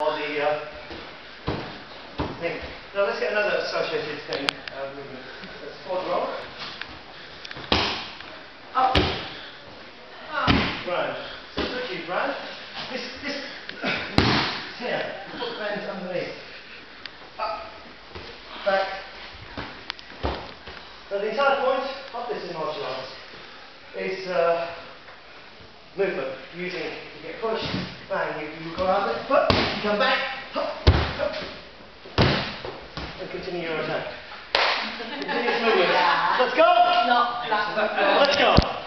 the uh, thing. Now let's get another associated thing uh, movement. Let's quad roll. Up. Round. So switches round. This, this, here. Put the bend underneath. Up. Back. So the entire point of this in martial arts is uh, movement using, you get pushed, bang, you, you go out but you come back, hop, hop, and continue your attack. Continuous movement. Let's go! That. Let's go!